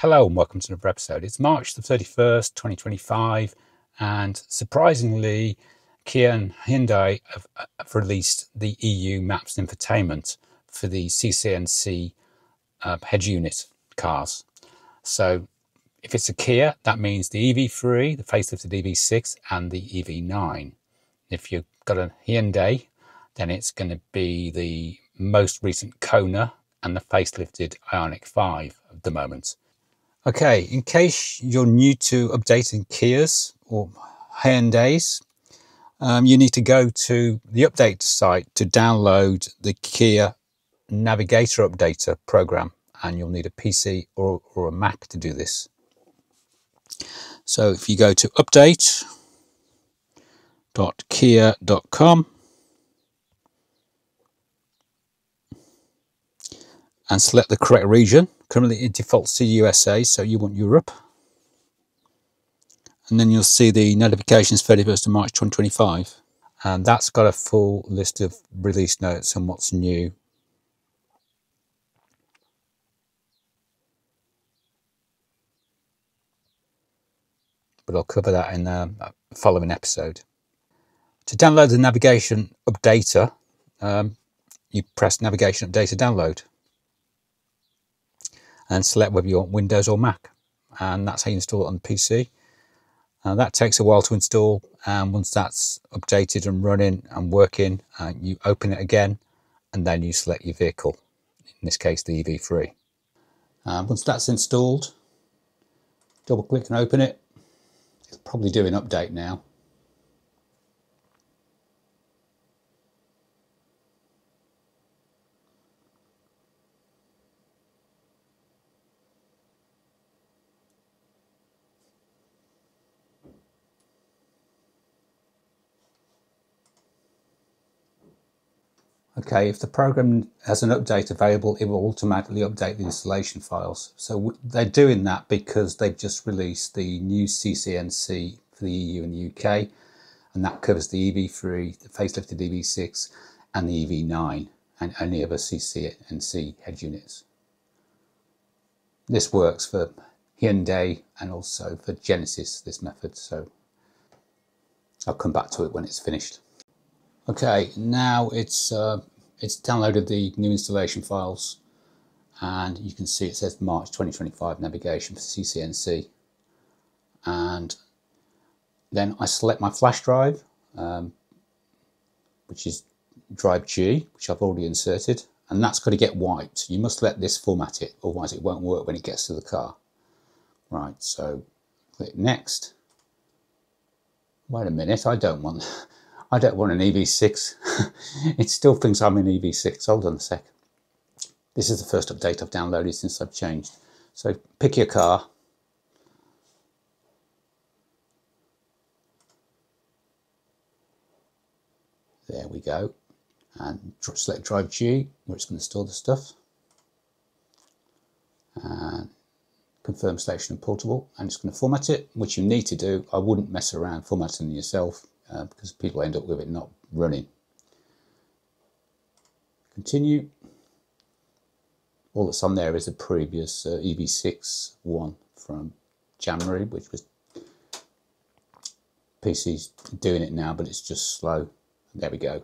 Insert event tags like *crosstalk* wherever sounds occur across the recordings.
Hello and welcome to another episode. It's March the 31st, 2025, and surprisingly, Kia and Hyundai have, have released the EU Maps infotainment for the CCNC uh, head unit cars. So if it's a Kia, that means the EV3, the facelifted EV6, and the EV9. If you've got a Hyundai, then it's going to be the most recent Kona and the facelifted Ioniq 5 at the moment. Okay, in case you're new to updating Kias or Hyundais, um, you need to go to the update site to download the Kia Navigator Updater program, and you'll need a PC or, or a Mac to do this. So if you go to update.kia.com and select the correct region, Currently it defaults to USA, so you want Europe. And then you'll see the notifications 31st of March 2025. And that's got a full list of release notes and what's new. But I'll cover that in a following episode. To download the navigation updater, um, you press navigation updater download and select whether you want Windows or Mac. And that's how you install it on PC. Uh, that takes a while to install, and once that's updated and running and working, uh, you open it again, and then you select your vehicle, in this case the EV3. Uh, once that's installed, double click and open it. It's probably doing update now. Okay, if the program has an update available, it will automatically update the installation files. So they're doing that because they've just released the new CCNC for the EU and the UK, and that covers the EV3, the facelifted EV6, and the EV9, and any other CCNC head units. This works for Hyundai and also for Genesis, this method, so I'll come back to it when it's finished. Okay, now it's uh, it's downloaded the new installation files and you can see it says March 2025 navigation for CCNC and then I select my flash drive um, which is drive G which I've already inserted and that's got to get wiped. You must let this format it otherwise it won't work when it gets to the car. Right so click next. Wait a minute I don't want I don't want an EV6. *laughs* it still thinks I'm an EV6. Hold on a sec. This is the first update I've downloaded since I've changed. So pick your car. There we go. And select drive G where it's going to store the stuff. And confirm selection of portable. And it's going to format it, which you need to do. I wouldn't mess around formatting yourself uh, because people end up with it not running. Continue. All that's on there is the previous uh, EV6 one from January, which was PC's doing it now, but it's just slow. There we go.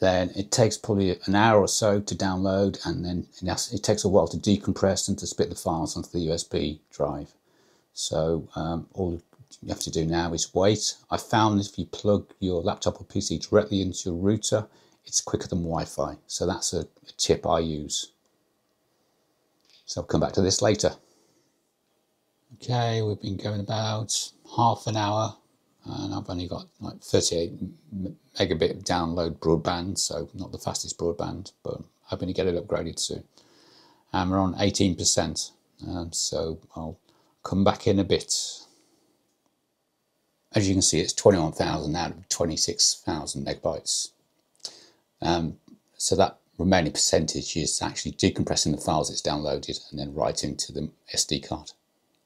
Then it takes probably an hour or so to download and then it takes a while to decompress and to split the files onto the USB drive. So um, all you have to do now is wait. I found if you plug your laptop or PC directly into your router, it's quicker than Wi-Fi. So that's a, a tip I use. So I'll come back to this later. Okay, we've been going about half an hour and I've only got like 38 megabit download broadband, so not the fastest broadband, but hoping to get it upgraded soon. And we're on 18%, um, so I'll come back in a bit. As you can see, it's 21,000 out of 26,000 megabytes. Um, so that remaining percentage is actually decompressing the files it's downloaded and then writing to the SD card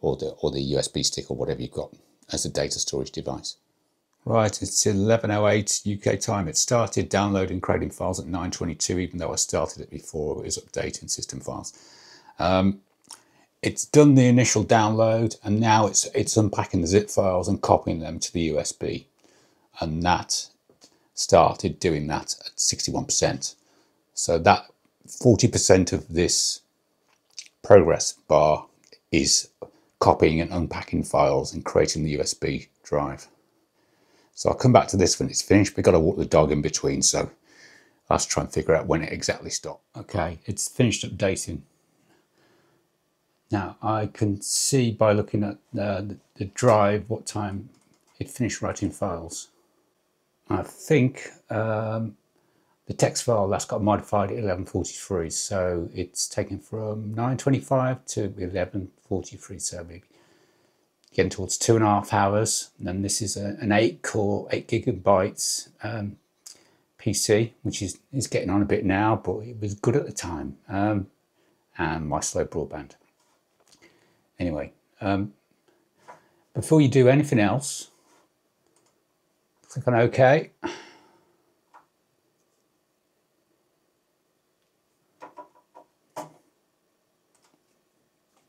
or the, or the USB stick or whatever you've got as a data storage device. Right, it's 11.08 UK time. It started downloading creating files at 9.22, even though I started it before it was updating system files. Um, it's done the initial download and now it's it's unpacking the zip files and copying them to the USB. And that started doing that at 61%. So that 40% of this progress bar is copying and unpacking files and creating the USB drive. So I'll come back to this when it's finished. We've got to walk the dog in between, so let's try and figure out when it exactly stopped. Okay, it's finished updating. Now I can see by looking at uh, the, the drive what time it finished writing files. I think um, the text file that's got modified at 1143, so it's taken from 925 to 1143, so maybe getting towards two and a half hours. And this is a, an eight core, eight gigabytes um, PC, which is, is getting on a bit now, but it was good at the time. Um, and my slow broadband. Anyway, um, before you do anything else, click on OK.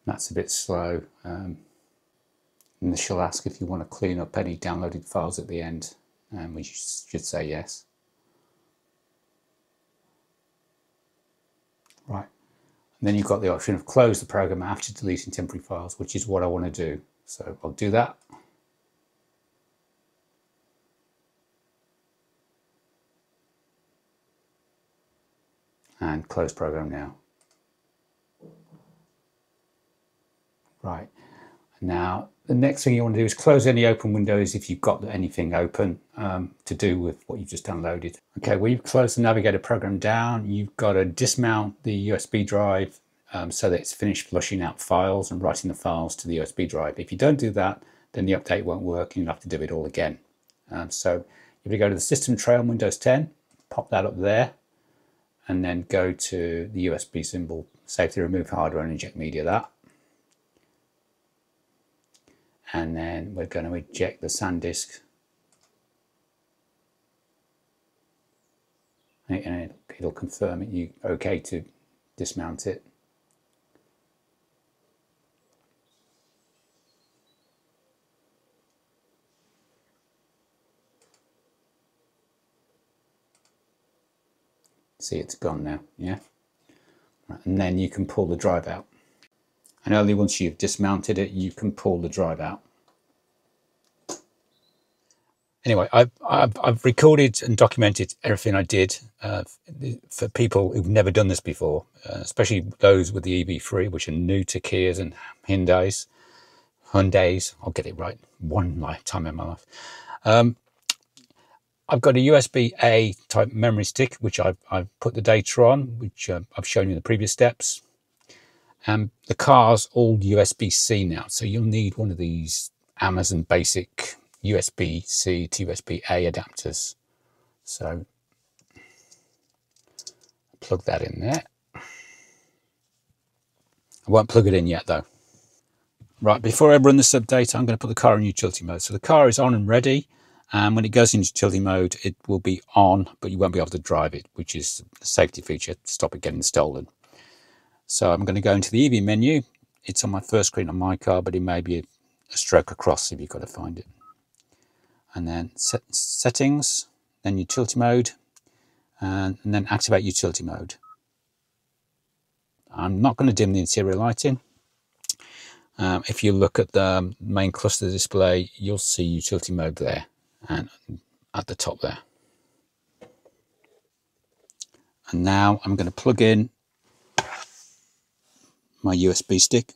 That's a bit slow. Um, and she'll ask if you want to clean up any downloaded files at the end, and we should say yes. Right, and then you've got the option of close the program after deleting temporary files, which is what I want to do. So I'll do that. And close program now. Right, now the next thing you want to do is close any open windows if you've got anything open um, to do with what you've just downloaded. Okay, well you've closed the Navigator program down, you've got to dismount the USB drive um, so that it's finished flushing out files and writing the files to the USB drive. If you don't do that, then the update won't work and you'll have to do it all again. Um, so if you go to the system tray on Windows 10, pop that up there, and then go to the USB symbol, safely remove hardware and eject media that. And then we're going to eject the SanDisk and it'll confirm it. You okay to dismount it. See it's gone now yeah? And then you can pull the drive out. And only once you've dismounted it you can pull the drive out anyway, I've, I've, recorded and documented everything I did uh, for people who've never done this before, uh, especially those with the EV3, which are new to Kias and Hyundai's. Hyundai's, I'll get it right one lifetime in my life. Um, I've got a USB A type memory stick, which I've, I've put the data on, which uh, I've shown you in the previous steps. And the car's all USB C now, so you'll need one of these Amazon basic USB-C to USB-A adapters. So plug that in there. I won't plug it in yet though. Right, before I run this update, I'm going to put the car in utility mode. So the car is on and ready. And when it goes into utility mode, it will be on, but you won't be able to drive it, which is a safety feature to stop it getting stolen. So I'm going to go into the EV menu. It's on my first screen on my car, but it may be a stroke across if you've got to find it and then set settings, then utility mode, and, and then activate utility mode. I'm not going to dim the interior lighting. Um, if you look at the main cluster display, you'll see utility mode there and at the top there. And now I'm going to plug in my USB stick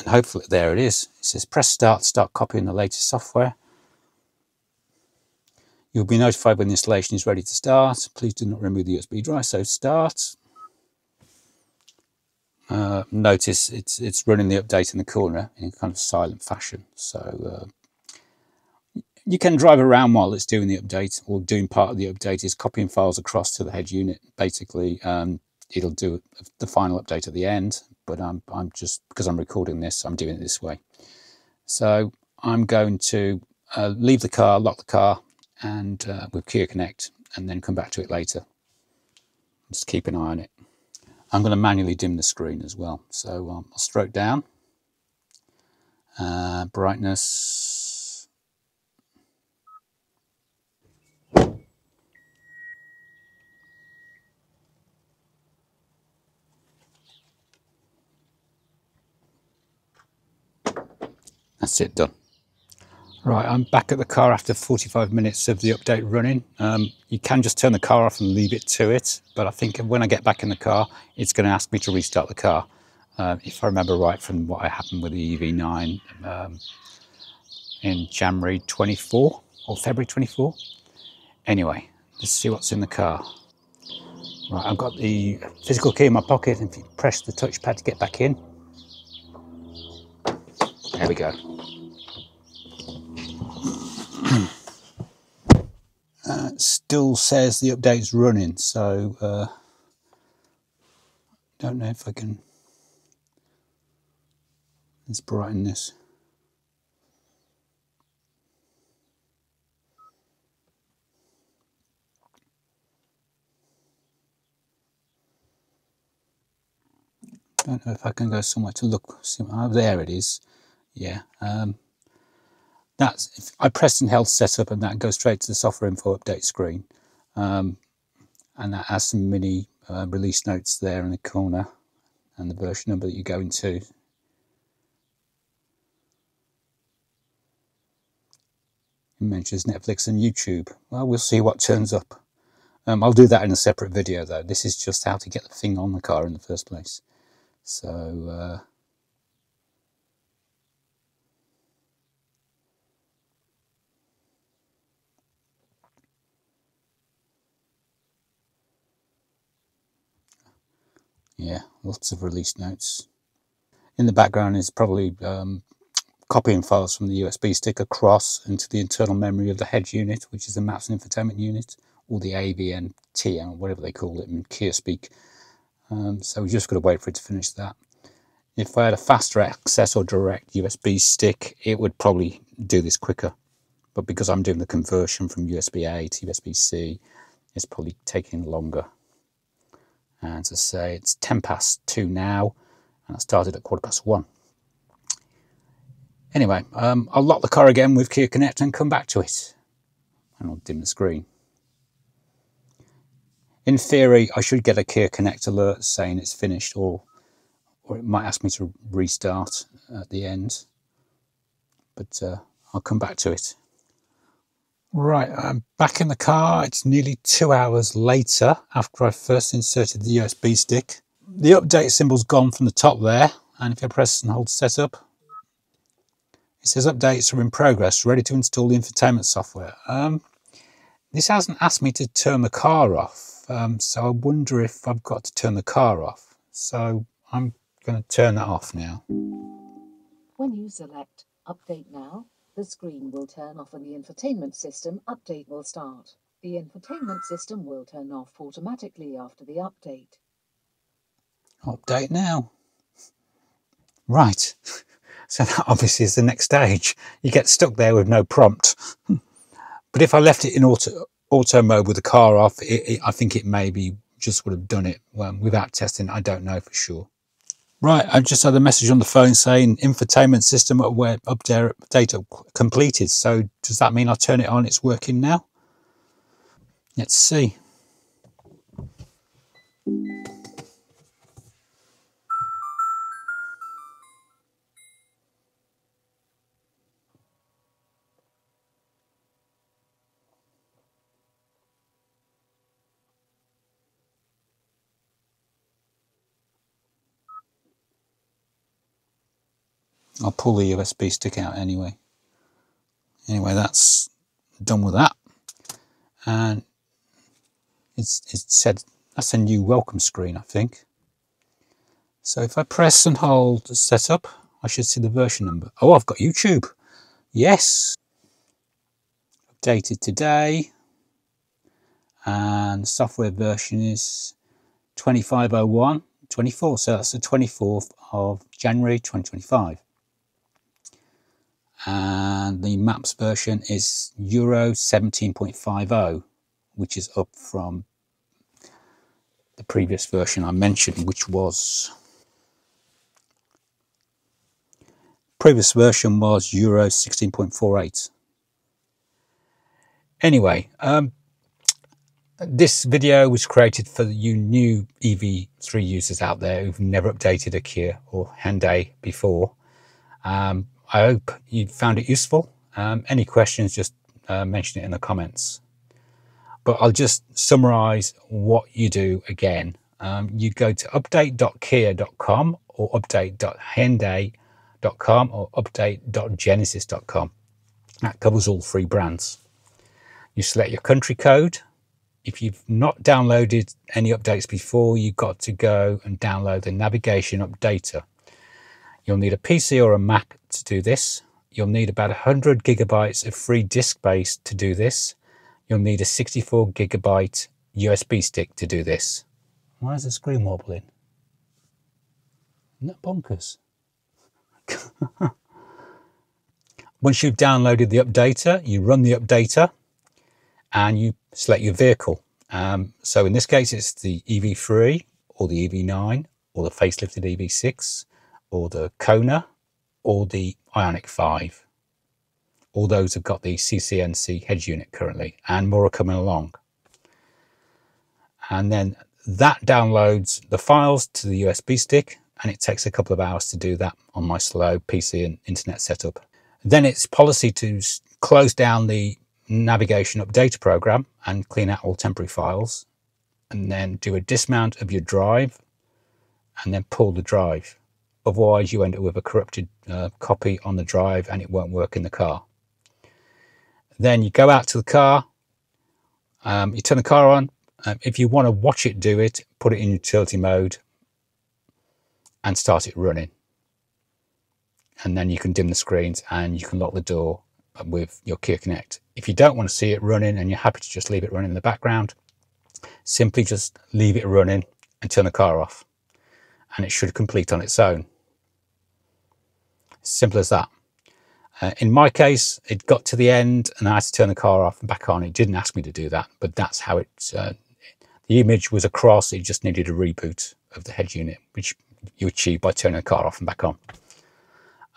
and hopefully there it is. It says press start, start copying the latest software. You'll be notified when the installation is ready to start. Please do not remove the USB drive. So start. Uh, notice it's it's running the update in the corner in a kind of silent fashion. So uh, you can drive around while it's doing the update or doing part of the update is copying files across to the head unit. Basically, um, it'll do the final update at the end but I'm, I'm just, because I'm recording this, I'm doing it this way. So I'm going to uh, leave the car, lock the car, and uh, with Kia Connect, and then come back to it later. Just keep an eye on it. I'm going to manually dim the screen as well. So um, I'll stroke down, uh, brightness. That's it done. Right, I'm back at the car after 45 minutes of the update running. Um, you can just turn the car off and leave it to it, but I think when I get back in the car, it's going to ask me to restart the car. Uh, if I remember right from what happened with the EV9 um, in January 24 or February 24. Anyway, let's see what's in the car. Right, I've got the physical key in my pocket, and if you press the touchpad to get back in, there we go. Uh, still says the update's running, so uh, don't know if I can. Let's brighten this. Don't know if I can go somewhere to look. See, Oh, there it is. Yeah. Um, that's I press and held setup and that goes straight to the software info update screen. Um, and that has some mini uh, release notes there in the corner and the version number that you go into. It mentions Netflix and YouTube. Well, we'll see what turns up. Um, I'll do that in a separate video though. This is just how to get the thing on the car in the first place. So, uh, yeah, lots of release notes. In the background is probably um, copying files from the USB stick across into the internal memory of the head unit, which is the maps and infotainment unit, or the AVN TM, whatever they call it in Kia speak. Um, so we just got to wait for it to finish that. If I had a faster access or direct USB stick, it would probably do this quicker. But because I'm doing the conversion from USB A to USB C, it's probably taking longer. And to say it's 10 past 2 now, and I started at quarter past 1. Anyway, um, I'll lock the car again with Kia Connect and come back to it. And I'll dim the screen. In theory, I should get a Kia Connect alert saying it's finished, or, or it might ask me to restart at the end. But uh, I'll come back to it. Right, I'm back in the car. It's nearly two hours later after I first inserted the USB stick. The update symbol's gone from the top there, and if I press and hold setup, it says updates are in progress, ready to install the infotainment software. Um, this hasn't asked me to turn the car off, um, so I wonder if I've got to turn the car off. So I'm going to turn that off now. When you select Update Now, the screen will turn off and the infotainment system update will start. The infotainment system will turn off automatically after the update. Update now. Right. *laughs* So that obviously is the next stage. You get stuck there with no prompt. *laughs* But if I left it in auto, auto mode with the car off, it, it, I think it maybe just would have done it well, without testing. I don't know for sure. Right, I just had a message on the phone saying infotainment system update, update completed. So does that mean I turn it on? It's working now. Let's see. I'll pull the USB stick out anyway. Anyway, that's done with that. And it's, it said that's a new welcome screen, I think. So if I press and hold setup, I should see the version number. Oh, I've got YouTube. Yes. Updated today. And software version is 2501. 2024. So that's the 24th of January 2025. And the maps version is Euro 17.50, which is up from the previous version I mentioned, which was previous version was Euro 16.48. Anyway, um, this video was created for you new EV3 users out there who've never updated a Kia or Hyundai before. Um, I hope you found it useful. Um, any questions, just uh, mention it in the comments. But I'll just summarize what you do again. Um, you go to update.kia.com or update.hyundai.com or update.genesis.com. That covers all three brands. You select your country code if you've not downloaded any updates before, you've got to go and download the navigation updater. You'll need a PC or a Mac to do this. You'll need about 100 gigabytes of free disk space to do this. You'll need a 64 gigabyte USB stick to do this. Why is the screen wobbling? Isn't that bonkers? *laughs* Once you've downloaded the updater, you run the updater and you select your vehicle. Um, so in this case, it's the EV3 or the EV9 or the facelifted EV6 or the Kona or the Ioniq 5. All those have got the CCNC head unit currently and more are coming along. And then that downloads the files to the USB stick and it takes a couple of hours to do that on my slow PC and internet setup. Then it's policy to close down the navigation update program and clean out all temporary files and then do a dismount of your drive and then pull the drive. Otherwise you end up with a corrupted uh, copy on the drive and it won't work in the car. Then you go out to the car, um, you turn the car on. Um, if you want to watch it do it, put it in utility mode and start it running. And then you can dim the screens and you can lock the door with your Kia Connect. If you don't want to see it running and you're happy to just leave it running in the background, simply just leave it running and turn the car off and it should complete on its own. Simple as that. Uh, in my case, it got to the end and I had to turn the car off and back on. It didn't ask me to do that, but that's how it, uh, the image was across. It just needed a reboot of the head unit, which you achieve by turning the car off and back on.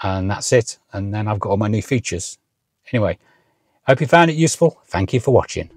And that's it. And then I've got all my new features. Anyway, hope you found it useful. Thank you for watching.